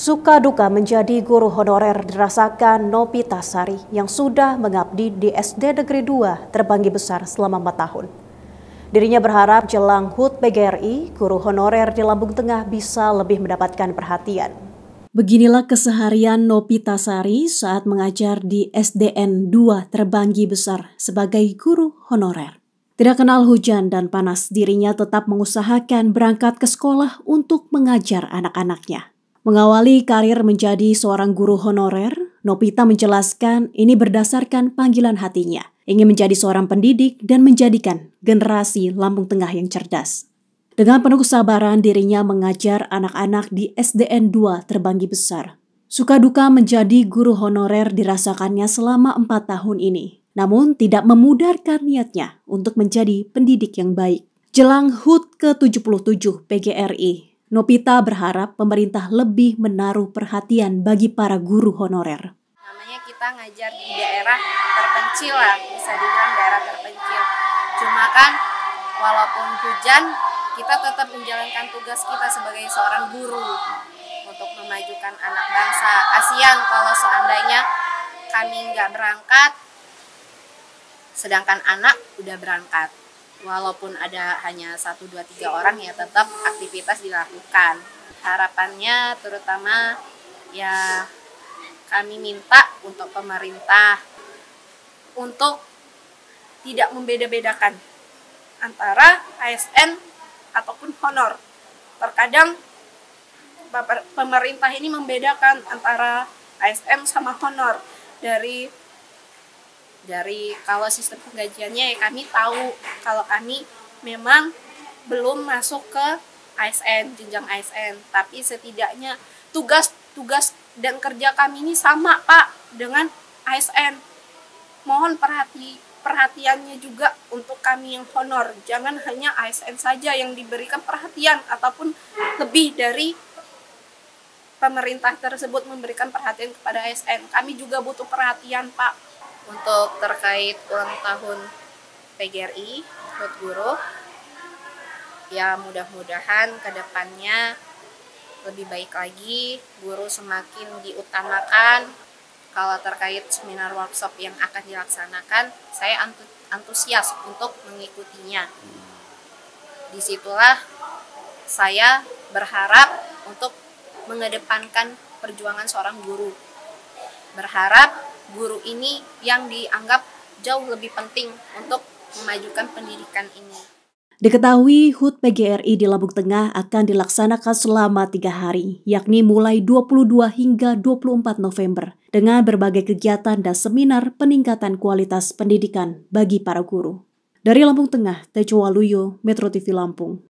Suka duka menjadi guru honorer dirasakan Nopita Sari yang sudah mengabdi di SD Negeri 2 Terbanggi Besar selama 4 tahun. Dirinya berharap jelang HUT PGRI, guru honorer di Lambung Tengah bisa lebih mendapatkan perhatian. Beginilah keseharian Nopita Sari saat mengajar di SDN 2 Terbanggi Besar sebagai guru honorer. Tidak kenal hujan dan panas, dirinya tetap mengusahakan berangkat ke sekolah untuk mengajar anak-anaknya. Mengawali karir menjadi seorang guru honorer, Nopita menjelaskan ini berdasarkan panggilan hatinya, ingin menjadi seorang pendidik dan menjadikan generasi Lampung Tengah yang cerdas. Dengan penuh kesabaran dirinya mengajar anak-anak di SDN 2 Terbanggi Besar. Suka duka menjadi guru honorer dirasakannya selama empat tahun ini, namun tidak memudarkan niatnya untuk menjadi pendidik yang baik. Jelang HUT ke-77 PGRI, Nopita berharap pemerintah lebih menaruh perhatian bagi para guru honorer. Namanya kita ngajar di daerah terpencil lah, bisa dibilang daerah terpencil. Cuma kan walaupun hujan, kita tetap menjalankan tugas kita sebagai seorang guru untuk memajukan anak bangsa. Kasihan kalau seandainya kami nggak berangkat, sedangkan anak udah berangkat walaupun ada hanya satu dua tiga orang ya tetap aktivitas dilakukan. Harapannya terutama ya kami minta untuk pemerintah untuk tidak membeda-bedakan antara ASN ataupun honor. Terkadang pemerintah ini membedakan antara ASN sama honor dari dari kalau sistem penggajiannya ya kami tahu kalau kami memang belum masuk ke ASN jenjang ASN tapi setidaknya tugas tugas dan kerja kami ini sama Pak dengan ASN mohon perhati perhatiannya juga untuk kami yang honor. Jangan hanya ASN saja yang diberikan perhatian ataupun lebih dari pemerintah tersebut memberikan perhatian kepada ASN kami juga butuh perhatian Pak untuk terkait ulang tahun PGRI buat Guru ya mudah-mudahan ke depannya lebih baik lagi guru semakin diutamakan. Kalau terkait seminar workshop yang akan dilaksanakan saya antusias untuk mengikutinya. Di situlah saya berharap untuk mengedepankan perjuangan seorang guru. Berharap guru ini yang dianggap jauh lebih penting untuk memajukan pendidikan ini. Diketahui HUT PGRI di Lampung Tengah akan dilaksanakan selama tiga hari, yakni mulai 22 hingga 24 November, dengan berbagai kegiatan dan seminar peningkatan kualitas pendidikan bagi para guru. Dari Lampung Tengah, Tejo Waluyo, Metro TV Lampung.